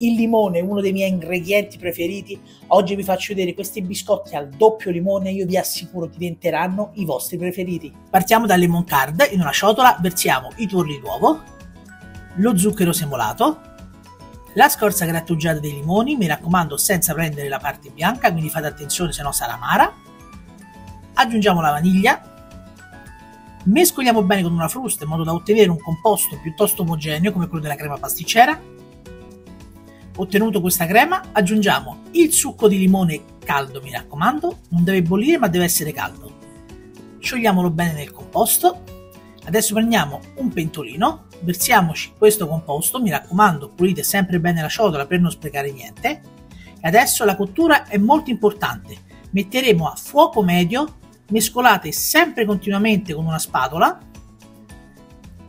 Il limone è uno dei miei ingredienti preferiti. Oggi vi faccio vedere questi biscotti al doppio limone, io vi assicuro diventeranno i vostri preferiti. Partiamo dal lemon card, in una ciotola versiamo i tuorli d'uovo, lo zucchero semolato, la scorza grattugiata dei limoni, mi raccomando senza prendere la parte bianca, quindi fate attenzione se no sarà amara. Aggiungiamo la vaniglia, mescoliamo bene con una frusta in modo da ottenere un composto piuttosto omogeneo come quello della crema pasticcera Ottenuto questa crema, aggiungiamo il succo di limone caldo, mi raccomando, non deve bollire ma deve essere caldo. Sciogliamolo bene nel composto. Adesso prendiamo un pentolino, versiamoci questo composto, mi raccomando, pulite sempre bene la ciotola per non sprecare niente. E adesso la cottura è molto importante. Metteremo a fuoco medio, mescolate sempre continuamente con una spatola.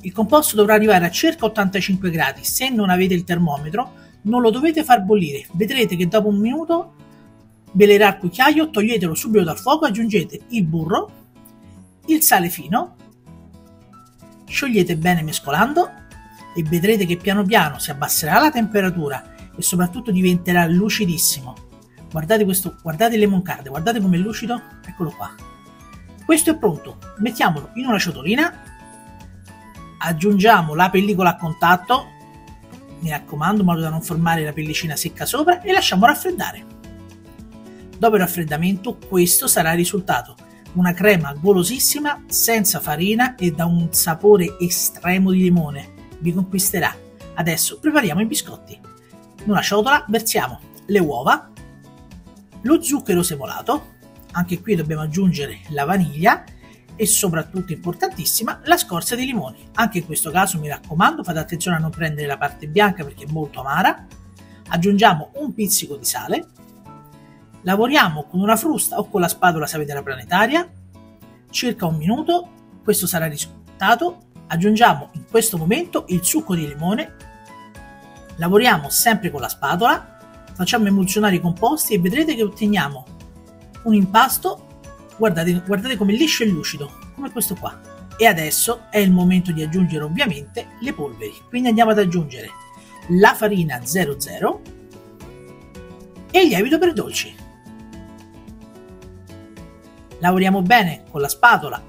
Il composto dovrà arrivare a circa 85 gradi, se non avete il termometro non lo dovete far bollire, vedrete che dopo un minuto belerà il cucchiaio, toglietelo subito dal fuoco, aggiungete il burro, il sale fino, sciogliete bene mescolando e vedrete che piano piano si abbasserà la temperatura e soprattutto diventerà lucidissimo. Guardate questo, guardate il lemon card, guardate com'è lucido, eccolo qua. Questo è pronto, mettiamolo in una ciotolina, aggiungiamo la pellicola a contatto mi raccomando, in modo da non formare la pellicina secca sopra e lasciamo raffreddare. Dopo il raffreddamento questo sarà il risultato, una crema golosissima, senza farina e da un sapore estremo di limone. Vi conquisterà. Adesso prepariamo i biscotti. In una ciotola versiamo le uova, lo zucchero semolato, anche qui dobbiamo aggiungere la vaniglia e soprattutto importantissima la scorza di limone. Anche in questo caso mi raccomando fate attenzione a non prendere la parte bianca perché è molto amara. Aggiungiamo un pizzico di sale. Lavoriamo con una frusta o con la spatola la planetaria. Circa un minuto. Questo sarà il risultato. Aggiungiamo in questo momento il succo di limone. Lavoriamo sempre con la spatola. Facciamo emulsionare i composti e vedrete che otteniamo un impasto guardate, guardate come liscio e lucido, come questo qua. E adesso è il momento di aggiungere ovviamente le polveri. Quindi andiamo ad aggiungere la farina 00 e il lievito per dolci. Lavoriamo bene con la spatola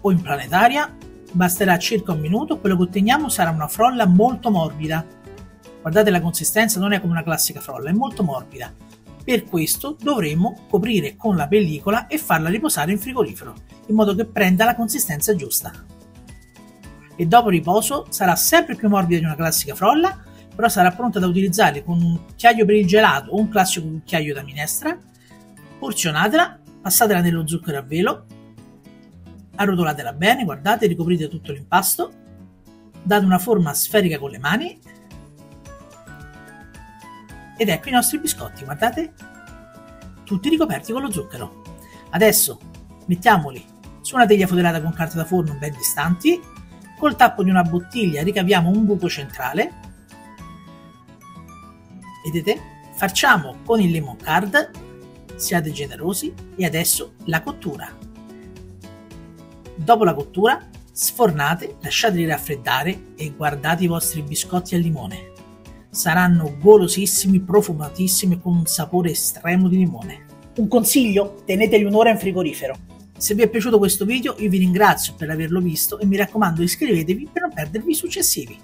o in planetaria, basterà circa un minuto, quello che otteniamo sarà una frolla molto morbida. Guardate la consistenza, non è come una classica frolla, è molto morbida per questo dovremo coprire con la pellicola e farla riposare in frigorifero, in modo che prenda la consistenza giusta. E dopo riposo sarà sempre più morbida di una classica frolla, però sarà pronta da utilizzare con un cucchiaio per il gelato o un classico cucchiaio da minestra. Porzionatela, passatela nello zucchero a velo, arrotolatela bene, guardate, ricoprite tutto l'impasto, date una forma sferica con le mani ed ecco i nostri biscotti, guardate, tutti ricoperti con lo zucchero. Adesso mettiamoli su una teglia foderata con carta da forno ben distanti, col tappo di una bottiglia ricaviamo un buco centrale, vedete? Facciamo con il lemon card, siate generosi, e adesso la cottura. Dopo la cottura sfornate, lasciateli raffreddare e guardate i vostri biscotti al limone saranno golosissimi, profumatissimi con un sapore estremo di limone. Un consiglio? Teneteli un'ora in frigorifero. Se vi è piaciuto questo video io vi ringrazio per averlo visto e mi raccomando iscrivetevi per non perdervi i successivi.